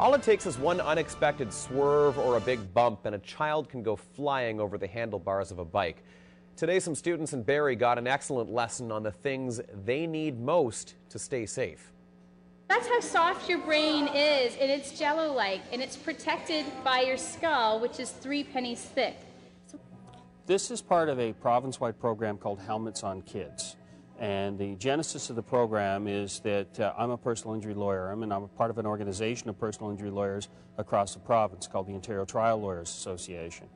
All it takes is one unexpected swerve or a big bump, and a child can go flying over the handlebars of a bike. Today, some students in Barrie got an excellent lesson on the things they need most to stay safe. That's how soft your brain is, and it's jello like, and it's protected by your skull, which is three pennies thick. So this is part of a province wide program called Helmets on Kids. And the genesis of the program is that uh, I'm a personal injury lawyer, and I'm a part of an organization of personal injury lawyers across the province called the Ontario Trial Lawyers Association.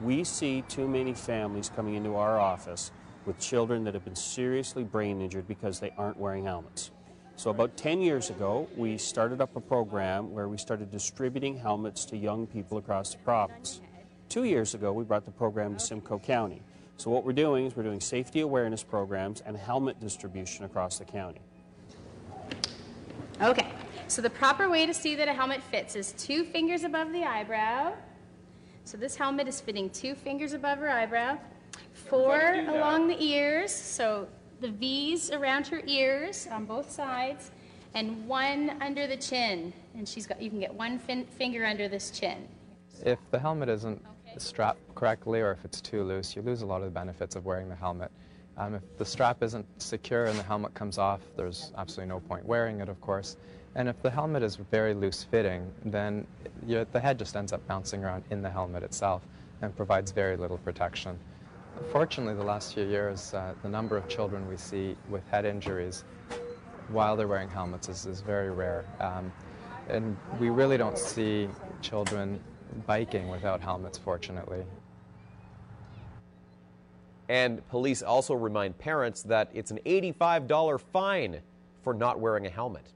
We see too many families coming into our office with children that have been seriously brain injured because they aren't wearing helmets. So about 10 years ago, we started up a program where we started distributing helmets to young people across the province. Two years ago, we brought the program to Simcoe County. So what we're doing is we're doing safety awareness programs and helmet distribution across the county. Okay, so the proper way to see that a helmet fits is two fingers above the eyebrow. So this helmet is fitting two fingers above her eyebrow, four along the ears, so the V's around her ears on both sides, and one under the chin. And she's got, you can get one fin finger under this chin. If the helmet isn't strapped correctly or if it's too loose, you lose a lot of the benefits of wearing the helmet. Um, if the strap isn't secure and the helmet comes off, there's absolutely no point wearing it, of course. And if the helmet is very loose fitting, then the head just ends up bouncing around in the helmet itself and provides very little protection. Fortunately, the last few years, uh, the number of children we see with head injuries while they're wearing helmets is, is very rare. Um, and we really don't see children biking without helmets, fortunately. And police also remind parents that it's an $85 fine for not wearing a helmet.